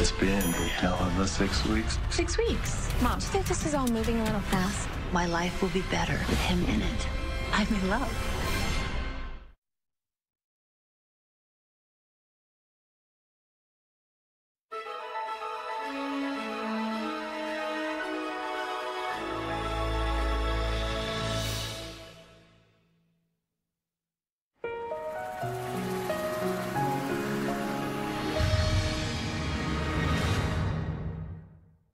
It's been a hell of a six weeks. Six weeks? Mom, do you think this is all moving a little fast? My life will be better with him in it. I'm in love.